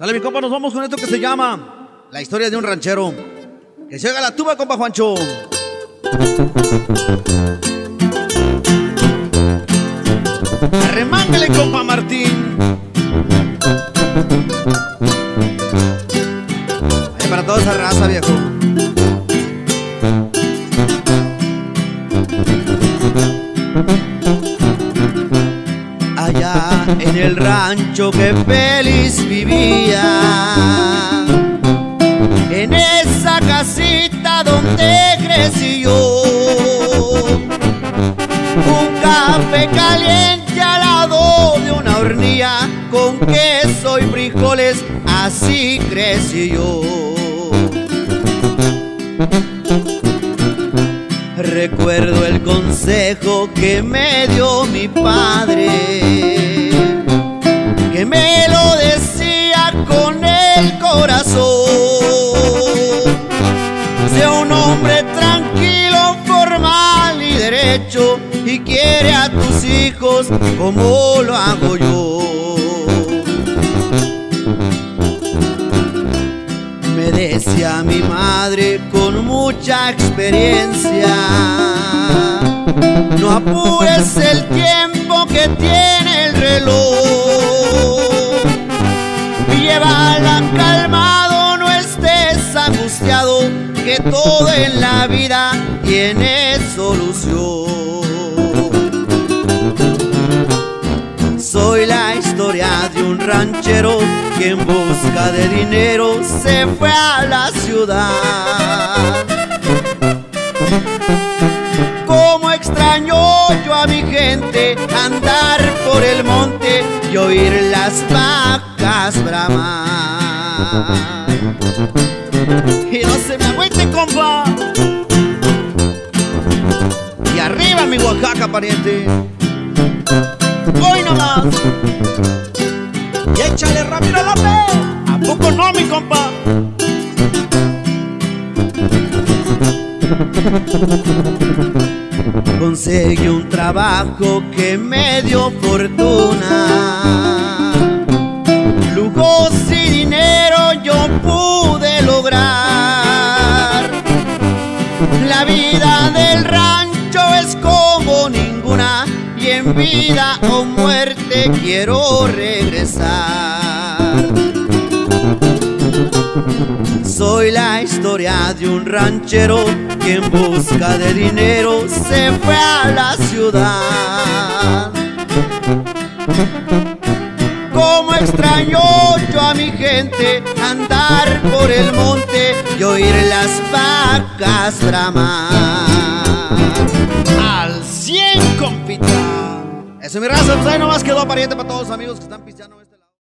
Sale mi compa, nos vamos con esto que se llama La historia de un ranchero. Que se haga la tuba, compa Juancho. Arremángale, compa Martín. Ahí para toda esa raza, viejo. En el rancho que feliz vivía, en esa casita donde crecí yo, un café caliente al lado de una hornilla con queso y frijoles, así crecí yo. Recuerdo el consejo que me dio mi padre, me lo decía con el corazón. Sea un hombre tranquilo, formal y derecho y quiere a tus hijos como lo hago yo. Me decía mi madre con mucha experiencia, no apures el tiempo Calmado, no estés angustiado, que todo en la vida tiene solución. Soy la historia de un ranchero que en busca de dinero se fue a la ciudad. Como extraño yo a mi gente andar por el monte y oír las Y no se me agüite, compa. Y arriba mi Oaxaca, pariente. Hoy nomás. Y échale Ramiro López. ¿A poco no, mi compa? Conseguí un trabajo que me dio fortuna. Vida o muerte quiero regresar. Soy la historia de un ranchero que en busca de dinero se fue a la ciudad. Como extraño yo a mi gente andar por el monte y oír las vacas bramar. Al 100, compita. Eso es mi raza, pues ahí nomás quedó pariente para todos los amigos que están pisteando.